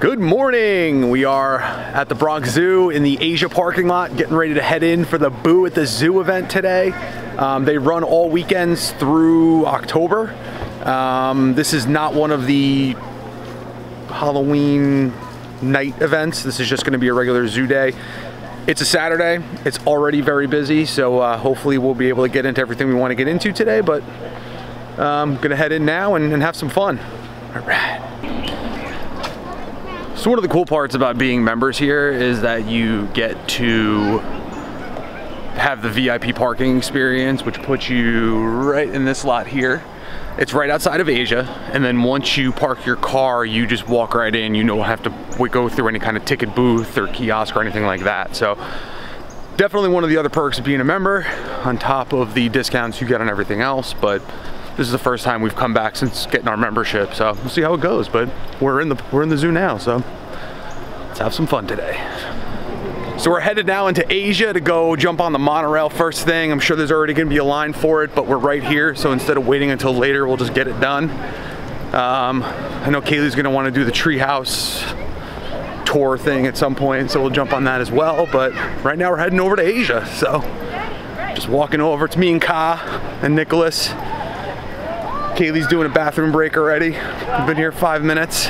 Good morning. We are at the Bronx Zoo in the Asia parking lot, getting ready to head in for the Boo at the Zoo event today. Um, they run all weekends through October. Um, this is not one of the Halloween night events. This is just going to be a regular zoo day. It's a Saturday. It's already very busy, so uh, hopefully we'll be able to get into everything we want to get into today. But I'm um, gonna head in now and, and have some fun. All right. So one of the cool parts about being members here is that you get to have the VIP parking experience, which puts you right in this lot here. It's right outside of Asia, and then once you park your car, you just walk right in. You don't have to go through any kind of ticket booth or kiosk or anything like that. So definitely one of the other perks of being a member, on top of the discounts you get on everything else. But this is the first time we've come back since getting our membership, so we'll see how it goes. But we're in the we're in the zoo now, so let's have some fun today. So we're headed now into Asia to go jump on the monorail first thing. I'm sure there's already gonna be a line for it, but we're right here, so instead of waiting until later, we'll just get it done. Um, I know Kaylee's gonna wanna do the treehouse tour thing at some point, so we'll jump on that as well. But right now we're heading over to Asia, so just walking over. It's me and Ka and Nicholas. Kaylee's doing a bathroom break already. We've been here five minutes.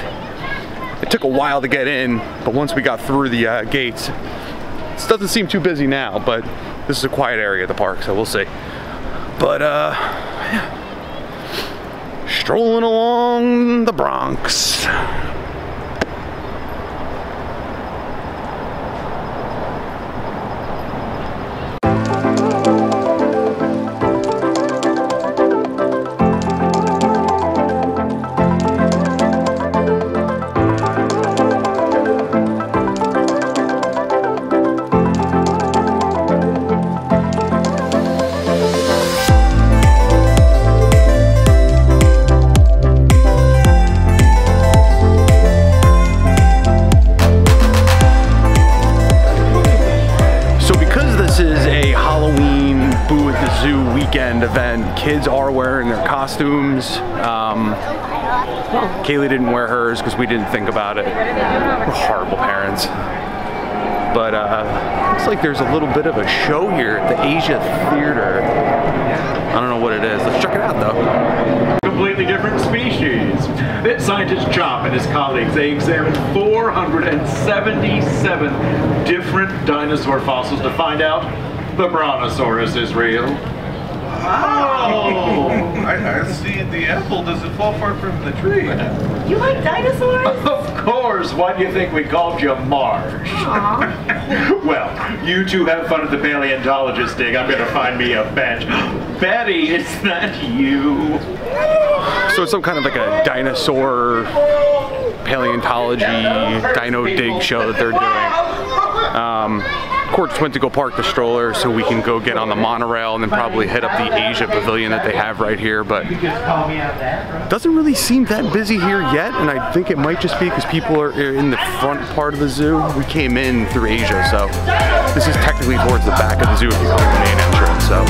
It took a while to get in, but once we got through the uh, gates, it doesn't seem too busy now, but this is a quiet area of the park, so we'll see. But, uh, yeah. strolling along the Bronx. Kids are wearing their costumes. Um, Kaylee didn't wear hers because we didn't think about it. We're horrible parents. But uh, looks like there's a little bit of a show here at the Asia Theater. I don't know what it is. Let's check it out though. Completely different species. This scientist Tschopp and his colleagues, they examined 477 different dinosaur fossils to find out the Brontosaurus is real. Oh! I, I see the apple doesn't fall far from the tree. You like dinosaurs? Of course! Why do you think we called you Marge? well, you two have fun at the paleontologist dig. I'm gonna find me a bench. Betty, is that you? So it's some kind of like a dinosaur paleontology dino dig show that they're doing. Um, Court to go park the stroller so we can go get on the monorail and then probably head up the Asia pavilion that they have right here. But doesn't really seem that busy here yet, and I think it might just be because people are in the front part of the zoo. We came in through Asia, so this is technically towards the back of the zoo if you come in the main entrance. So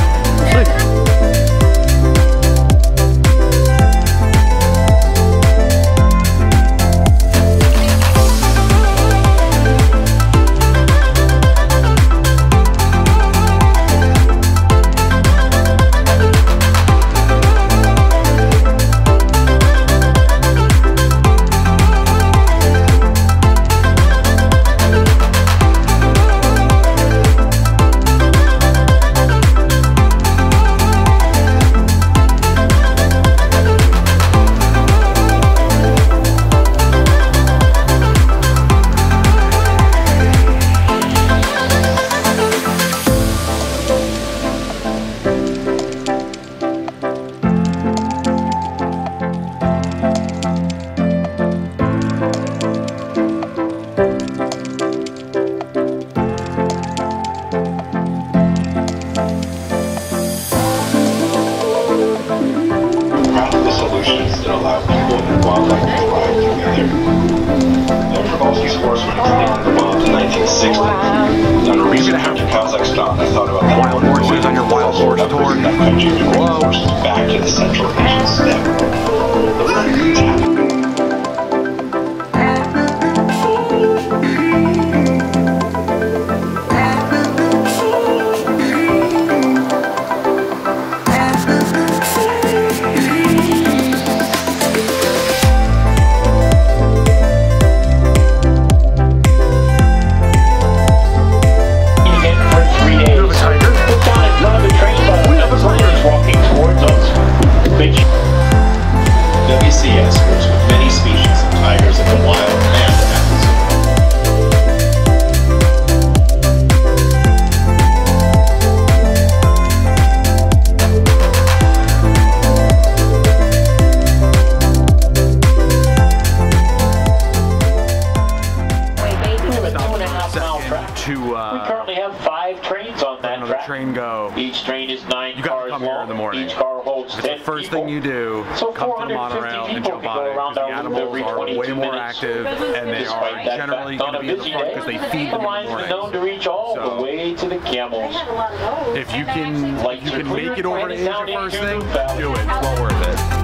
first people. thing you do. So come to the monorail and jump on go it around because the animals are way more minutes. active and they are generally going to be in the front because they feed the them in line's the been known to reach all So- the way to the camels. If you can, if you can make it over to Asia first thing, do it. It's well worth it.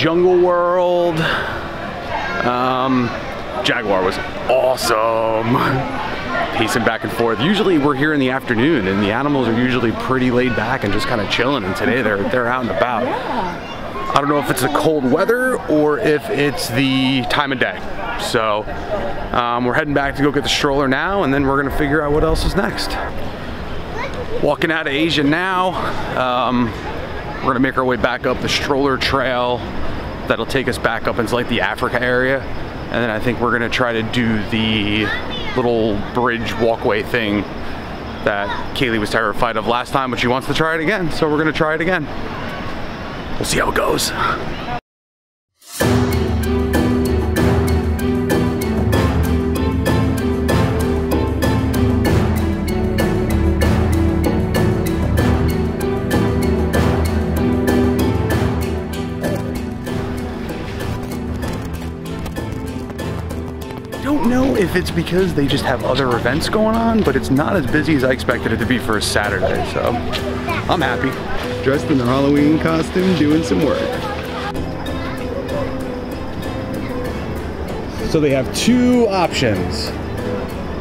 Jungle World. Um, Jaguar was awesome. Pacing back and forth. Usually we're here in the afternoon and the animals are usually pretty laid back and just kind of chilling and today they're, they're out and about. I don't know if it's the cold weather or if it's the time of day. So um, we're heading back to go get the stroller now and then we're gonna figure out what else is next. Walking out of Asia now. Um, we're gonna make our way back up the stroller trail that'll take us back up into like the Africa area. And then I think we're gonna try to do the little bridge walkway thing that Kaylee was terrified of last time, but she wants to try it again. So we're gonna try it again. We'll see how it goes. If it's because they just have other events going on, but it's not as busy as I expected it to be for a Saturday, so I'm happy. Dressed in their Halloween costume, doing some work. So they have two options.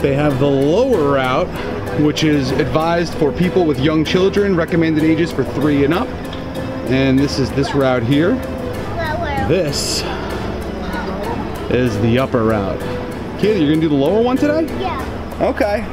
They have the lower route, which is advised for people with young children, recommended ages for three and up. And this is this route here. This is the upper route. Kaylee, you're gonna do the lower one today? Yeah. Okay.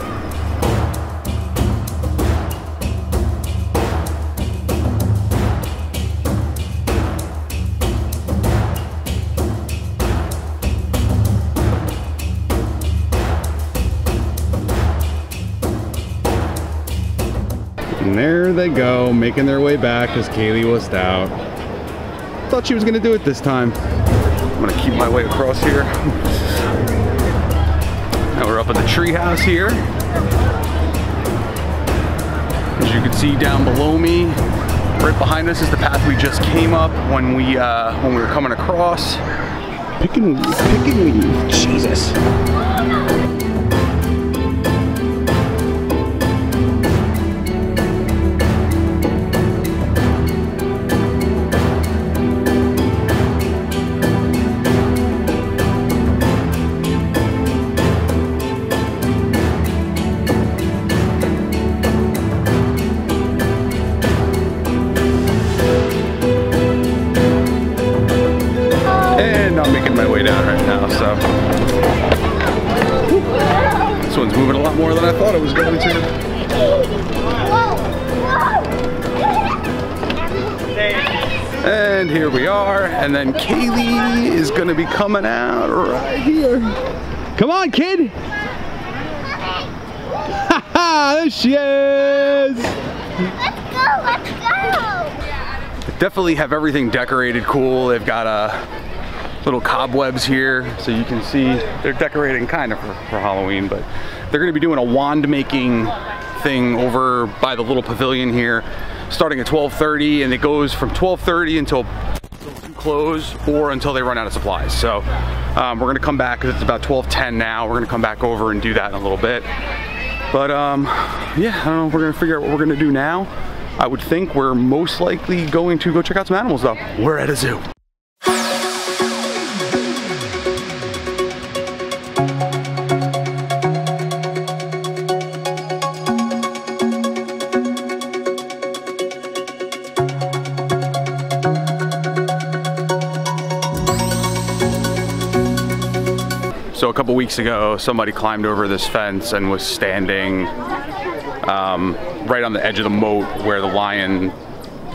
And there they go, making their way back because Kaylee was out. Thought she was gonna do it this time. I'm gonna keep my way across here. Up at the treehouse here. As you can see down below me, right behind us is the path we just came up when we uh, when we were coming across. Picking, and weave, pick. Jesus. So. This one's moving a lot more than I thought it was going to. Whoa! Whoa! And here we are, and then Kaylee is gonna be coming out right here. Come on, kid! Haha, there she is! Let's go! Let's go! Definitely have everything decorated cool. They've got a little cobwebs here. So you can see they're decorating kind of for, for Halloween, but they're gonna be doing a wand making thing over by the little pavilion here starting at 12.30 and it goes from 12.30 until close or until they run out of supplies. So um, we're gonna come back because it's about 12.10 now. We're gonna come back over and do that in a little bit. But um, yeah, I don't know, we're gonna figure out what we're gonna do now. I would think we're most likely going to go check out some animals though. We're at a zoo. Couple weeks ago, somebody climbed over this fence and was standing um, right on the edge of the moat where the lion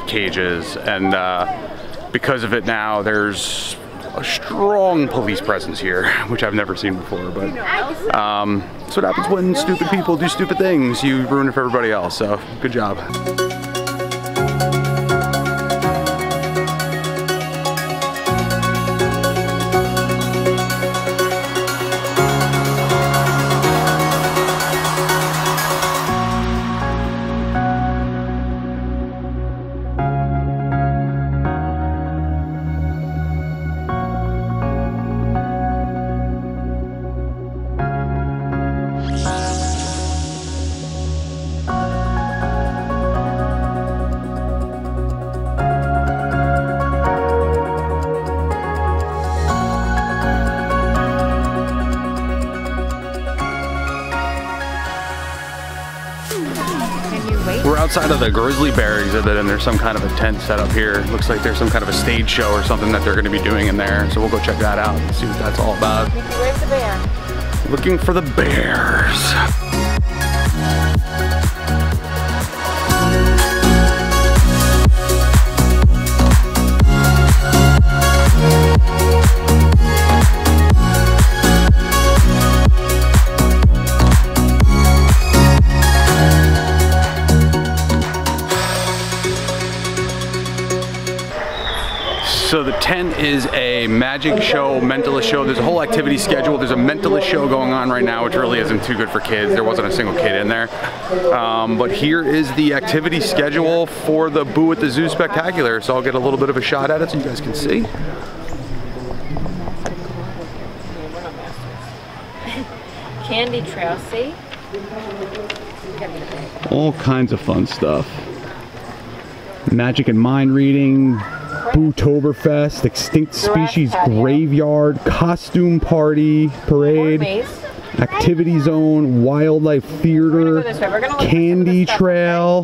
cage is. And uh, because of it now, there's a strong police presence here, which I've never seen before. But um, that's what happens when stupid people do stupid things. You ruin it for everybody else. So good job. The grizzly bear exhibit and there's some kind of a tent set up here. Looks like there's some kind of a stage show or something that they're gonna be doing in there. So we'll go check that out and see what that's all about. Where's the bear? Looking for the bears. So the tent is a magic show, mentalist show. There's a whole activity schedule. There's a mentalist show going on right now, which really isn't too good for kids. There wasn't a single kid in there. Um, but here is the activity schedule for the Boo at the Zoo Spooktacular. So I'll get a little bit of a shot at it so you guys can see. Candy trail, see? All kinds of fun stuff. Magic and mind reading, Bootoberfest, Extinct Species. Graveyard, Costume Party, Parade. Activity Zone, Wildlife Theater, go this way. We're gonna look for some of Candy Trail,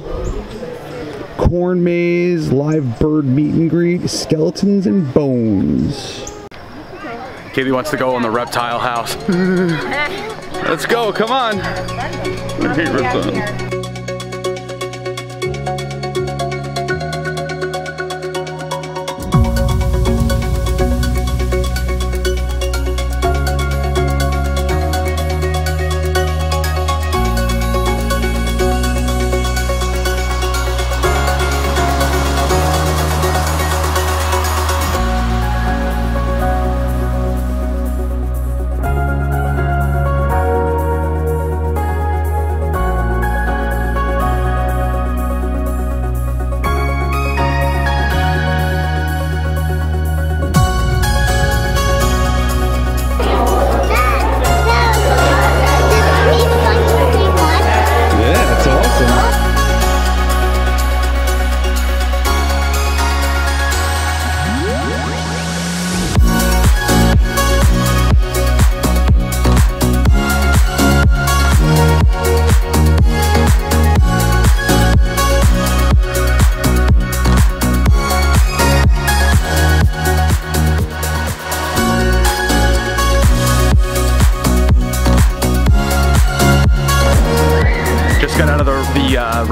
Corn Maze, Live Bird Meet and Greet, Skeletons and Bones. Katie wants to go in the reptile house. Let's go, come on.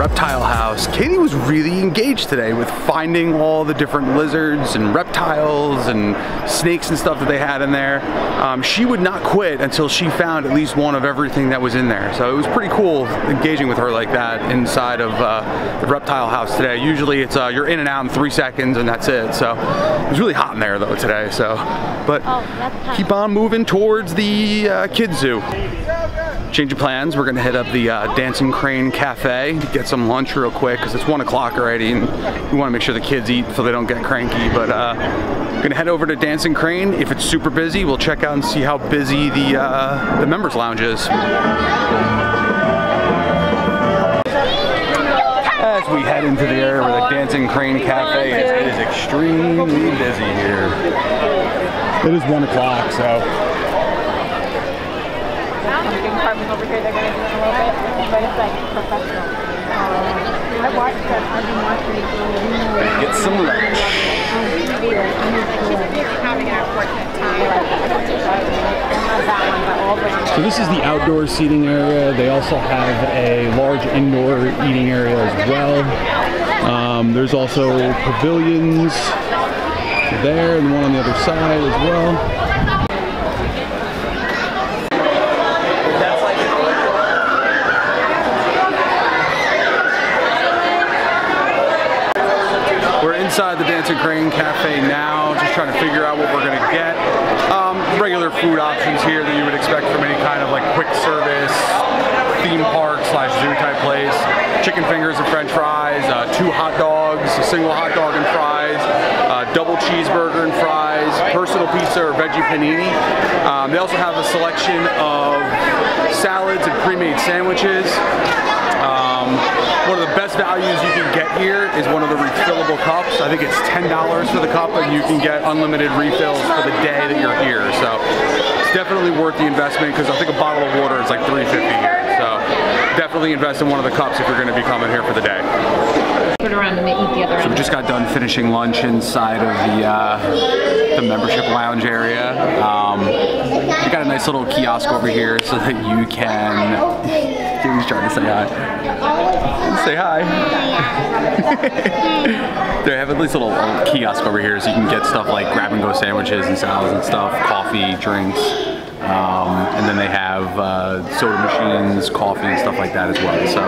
Reptile. house. Katie was really engaged today with finding all the different lizards and reptiles and snakes and stuff that they had in there. Um, she would not quit until she found at least one of everything that was in there. So it was pretty cool engaging with her like that inside of uh, the reptile house today. Usually it's uh, you're in and out in three seconds and that's it. So it was really hot in there though today. So, but keep on moving towards the uh, kids zoo. Change of plans, we're gonna hit up the uh, Dancing Crane Cafe to get some lunch real quick because it's one o'clock already and we wanna make sure the kids eat so they don't get cranky. But uh, we're gonna head over to Dancing Crane. If it's super busy, we'll check out and see how busy the, uh, the members lounge is. As we head into the area where the Dancing Crane Cafe is, it is extremely busy here. It is one o'clock, so Carving over here, they're gonna do it in a little bit, but it's like professional. I watched that, I've been watching it. get some lunch. Having an unfortunate time. So this is the outdoor seating area. They also have a large indoor eating area as well. Um, there's also pavilions there and one on the other side as well. We're inside the Dancing Crane Cafe now, just trying to figure out what we're gonna get. Um, regular food options here that you would expect from any kind of like quick service theme park slash zoo type place. Chicken fingers and french fries, uh, two hot dogs, a single hot dog and fries, uh, double cheeseburger and fries, personal pizza or veggie panini. Um, they also have a selection of salads and pre-made sandwiches. Um, one of the best values you can get here is one of the refillable cups. I think it's $10 for the cup and you can get unlimited refills for the day that you're here. So it's definitely worth the investment because I think a bottle of water is like $3.50 here. So definitely invest in one of the cups if you're going to be coming here for the day. Turn around and eat the other So we just got done finishing lunch inside of the uh, the membership lounge area. Um, we got a nice little kiosk over here so that you can. Jamie's trying to say hi. Say hi. they have a nice little kiosk over here so you can get stuff like grab and go sandwiches and salads and stuff, coffee, drinks. Um, and then they have uh, soda machines, coffee, and stuff like that as well. So,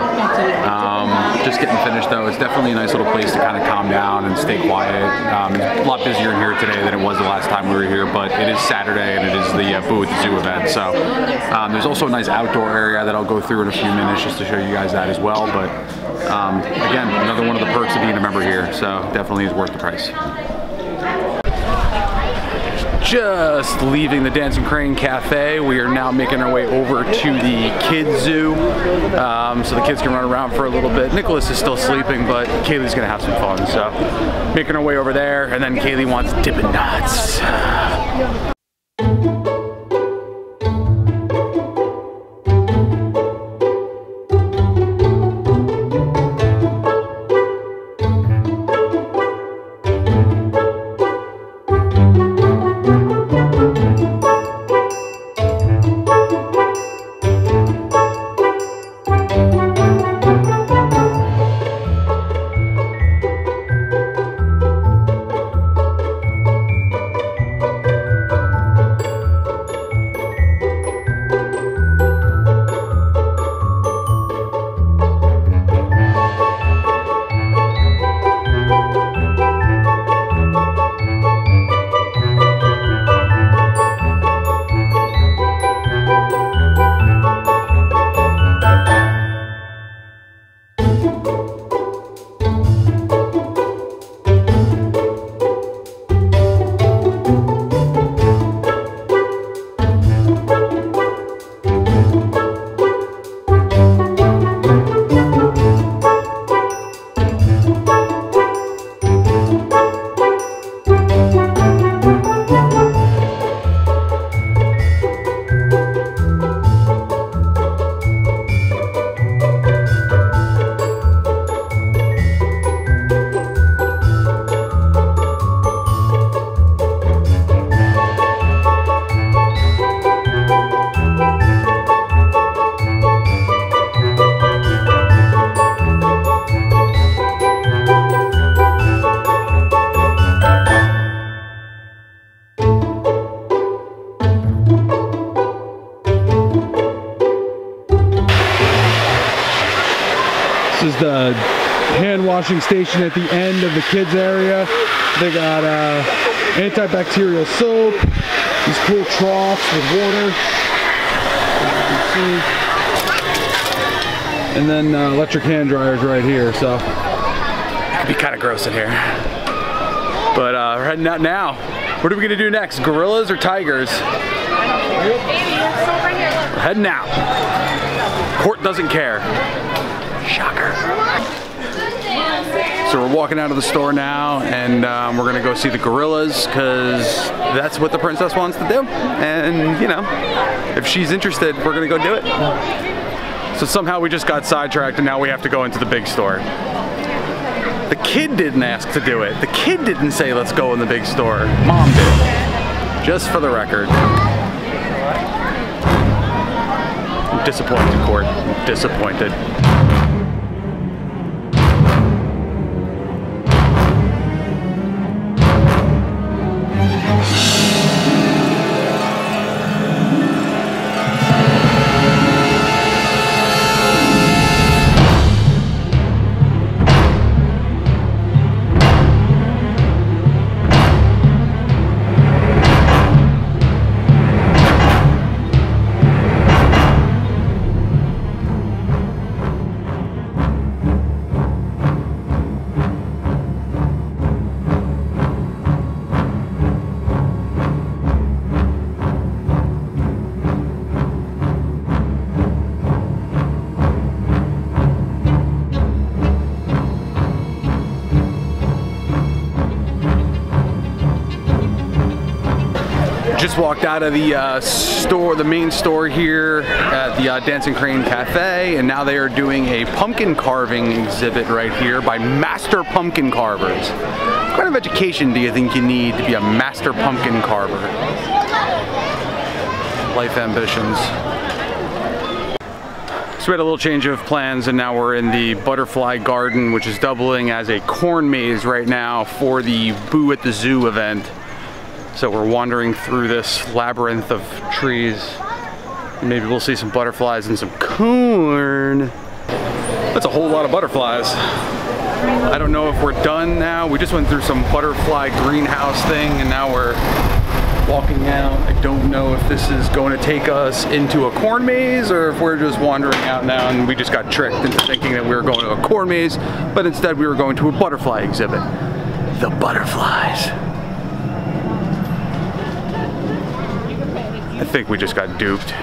um, just getting finished though. It's definitely a nice little place to kind of calm down and stay quiet. Um, a lot busier here today than it was the last time we were here, but it is Saturday and it is the uh, Boo at the Zoo event. So, um, there's also a nice outdoor area that I'll go through in a few minutes just to show you guys that as well. But um, again, another one of the perks of being a member here. So, definitely is worth the price just leaving the Dancing Crane Cafe. We are now making our way over to the kids zoo um, so the kids can run around for a little bit. Nicholas is still sleeping, but Kaylee's gonna have some fun. So making our way over there, and then Kaylee wants Dippin' Dots. Washing station at the end of the kids area. They got uh, antibacterial soap, these cool troughs with water. And then uh, electric hand dryers right here. So it could be kind of gross in here. But uh, we're heading out now. What are we gonna do next? Gorillas or tigers? Heading out. Court doesn't care. Shocker. We're walking out of the store now, and um, we're gonna go see the gorillas because that's what the princess wants to do. And you know, if she's interested, we're gonna go do it. So somehow we just got sidetracked, and now we have to go into the big store. The kid didn't ask to do it. The kid didn't say let's go in the big store. Mom did. Just for the record. I'm disappointed, Court. I'm disappointed. Walked out of the uh, store, the main store here at the uh, Dancing Crane Cafe, and now they are doing a pumpkin carving exhibit right here by master pumpkin carvers. What kind of education do you think you need to be a master pumpkin carver? Life ambitions. So we had a little change of plans and now we're in the butterfly garden which is doubling as a corn maze right now for the Boo at the Zoo event. So we're wandering through this labyrinth of trees. Maybe we'll see some butterflies and some corn. That's a whole lot of butterflies. I don't know if we're done now. We just went through some butterfly greenhouse thing and now we're walking out. I don't know if this is going to take us into a corn maze or if we're just wandering out now and we just got tricked into thinking that we were going to a corn maze, but instead we were going to a butterfly exhibit. The butterflies. Think we just got duped.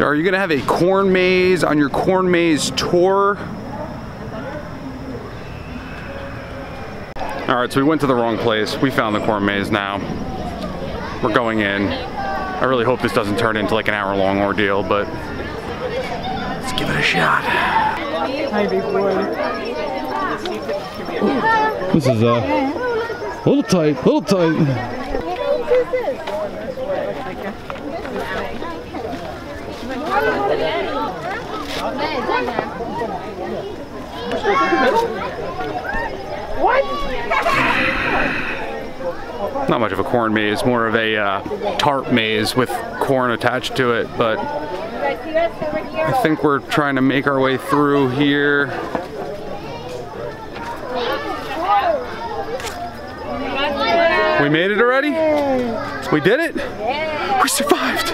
Are you gonna have a corn maze on your corn maze tour? All right, so we went to the wrong place. We found the corn maze now. We're going in. I really hope this doesn't turn into like an hour long ordeal, but let's give it a shot. Hi, big boy. This is uh, a little tight, little tight. Not much of a corn maze, more of a uh, tart maze with corn attached to it, but I think we're trying to make our way through here. We made it already? We did it? We survived!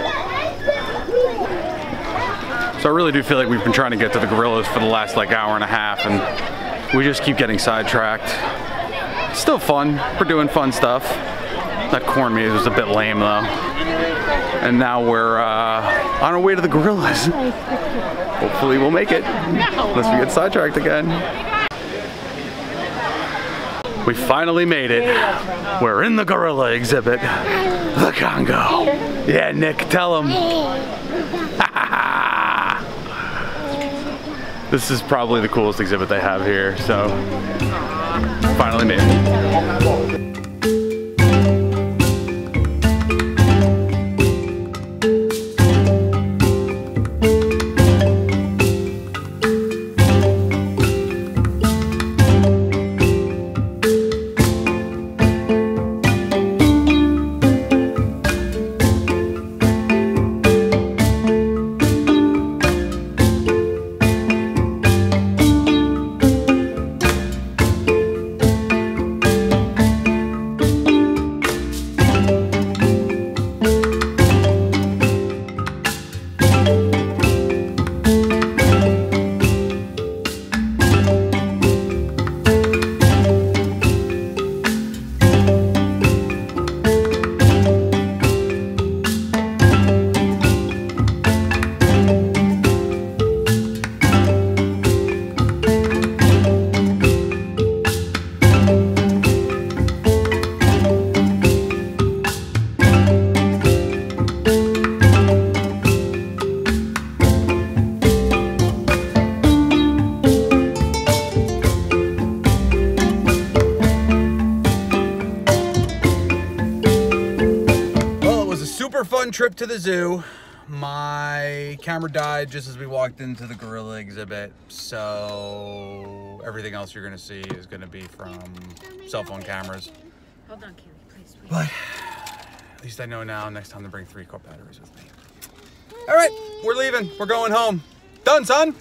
So I really do feel like we've been trying to get to the gorillas for the last like hour and a half and we just keep getting sidetracked. It's still fun. We're doing fun stuff. That corn maze was a bit lame though. And now we're uh, on our way to the gorillas. Hopefully we'll make it. Unless we get sidetracked again. We finally made it. We're in the gorilla exhibit. The Congo. Yeah, Nick, tell him. this is probably the coolest exhibit they have here, so finally made it. To the zoo. My camera died just as we walked into the gorilla exhibit, so everything else you're gonna see is gonna be from cell phone cameras. Hold on, Carrie, please. please. But at least I know now next time to bring three core batteries with me. All right, we're leaving. We're going home. Done, son.